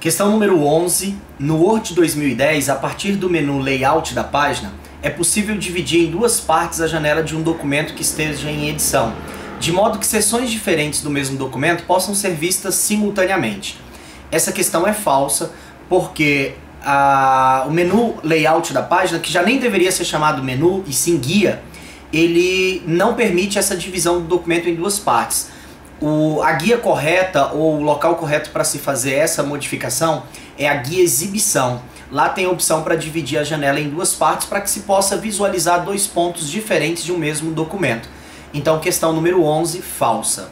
Questão número 11. No Word 2010, a partir do menu Layout da página, é possível dividir em duas partes a janela de um documento que esteja em edição, de modo que seções diferentes do mesmo documento possam ser vistas simultaneamente. Essa questão é falsa, porque a, o menu Layout da página, que já nem deveria ser chamado menu e sim guia, ele não permite essa divisão do documento em duas partes o, a guia correta ou o local correto para se fazer essa modificação é a guia exibição. Lá tem a opção para dividir a janela em duas partes para que se possa visualizar dois pontos diferentes de um mesmo documento. Então, questão número 11, falsa.